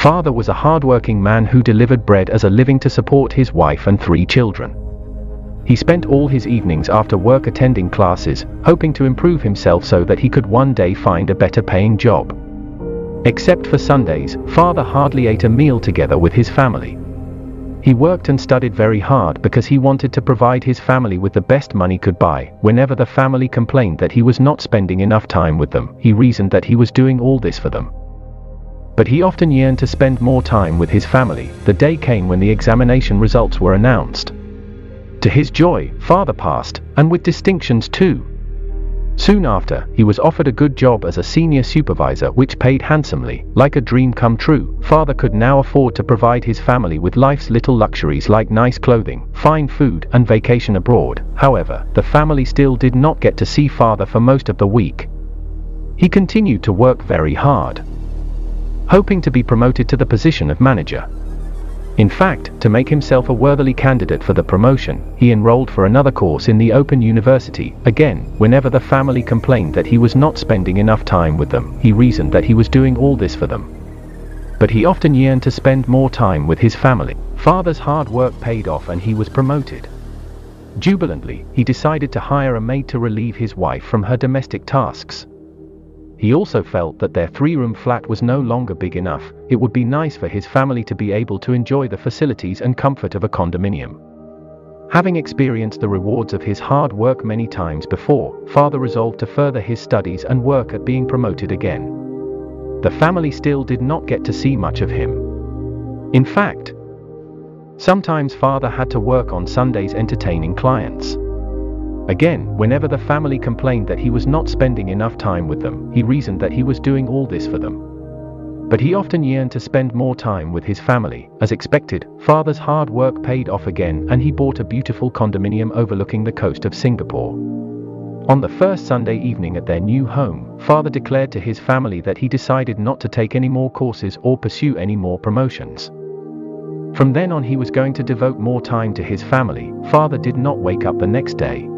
Father was a hard-working man who delivered bread as a living to support his wife and three children. He spent all his evenings after work attending classes, hoping to improve himself so that he could one day find a better paying job. Except for Sundays, father hardly ate a meal together with his family. He worked and studied very hard because he wanted to provide his family with the best money could buy. Whenever the family complained that he was not spending enough time with them, he reasoned that he was doing all this for them. But he often yearned to spend more time with his family. The day came when the examination results were announced. To his joy, father passed, and with distinctions too. Soon after, he was offered a good job as a senior supervisor which paid handsomely, like a dream come true. Father could now afford to provide his family with life's little luxuries like nice clothing, fine food, and vacation abroad. However, the family still did not get to see father for most of the week. He continued to work very hard, hoping to be promoted to the position of manager. In fact, to make himself a worthily candidate for the promotion, he enrolled for another course in the Open University. Again, whenever the family complained that he was not spending enough time with them, he reasoned that he was doing all this for them. But he often yearned to spend more time with his family. Father's hard work paid off and he was promoted. Jubilantly, he decided to hire a maid to relieve his wife from her domestic tasks. He also felt that their three-room flat was no longer big enough, it would be nice for his family to be able to enjoy the facilities and comfort of a condominium. Having experienced the rewards of his hard work many times before, father resolved to further his studies and work at being promoted again. The family still did not get to see much of him. In fact, sometimes father had to work on Sundays entertaining clients. Again, whenever the family complained that he was not spending enough time with them, he reasoned that he was doing all this for them. But he often yearned to spend more time with his family. As expected, father's hard work paid off again and he bought a beautiful condominium overlooking the coast of Singapore. On the first Sunday evening at their new home, father declared to his family that he decided not to take any more courses or pursue any more promotions. From then on he was going to devote more time to his family. Father did not wake up the next day,